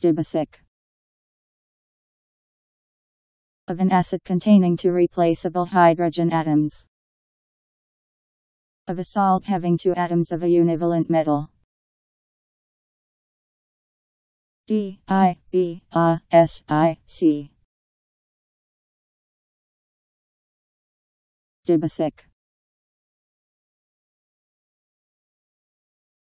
Dibasic. Of an acid containing two replaceable hydrogen atoms. Of a salt having two atoms of a univalent metal. D I B A S I C. Dibasic.